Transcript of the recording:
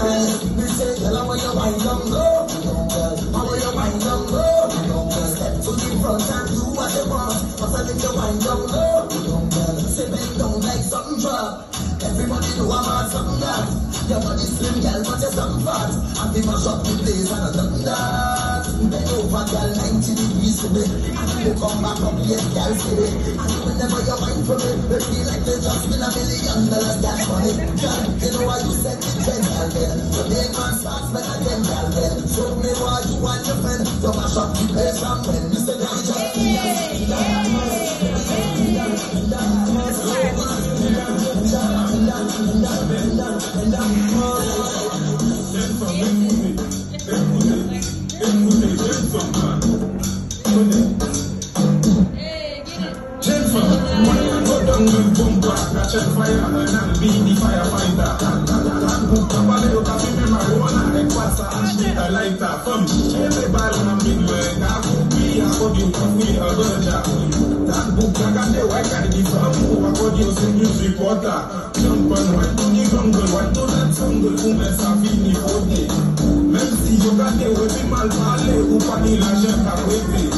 friend. Me say, tell her when you wind down low. How when you wind down low. Step to the front and do what you want. But I think you wind down low. Say bend down like something drop. Everybody know I'm on something. Your body slim, girl, but you're something fat. And the mash up the place and I'm nothing that. Bend over, girl, 90 degrees to me. And you come back up, yes, girl, see me. And whenever you mind for me, it feel like they just been a million dollars cash money. Girl, man start spend a ten, girl, girl. Show me what you want your friend. You mash up the place and when you say that you enter from Everybody in a midway, I could be, I could you could be a brother That book I got the white got the from who I could you see music water Jump on white to the jungle, white to the jungle, who mess up in the body Même si yo got the way, mal parler, ou pas ni la chèvre à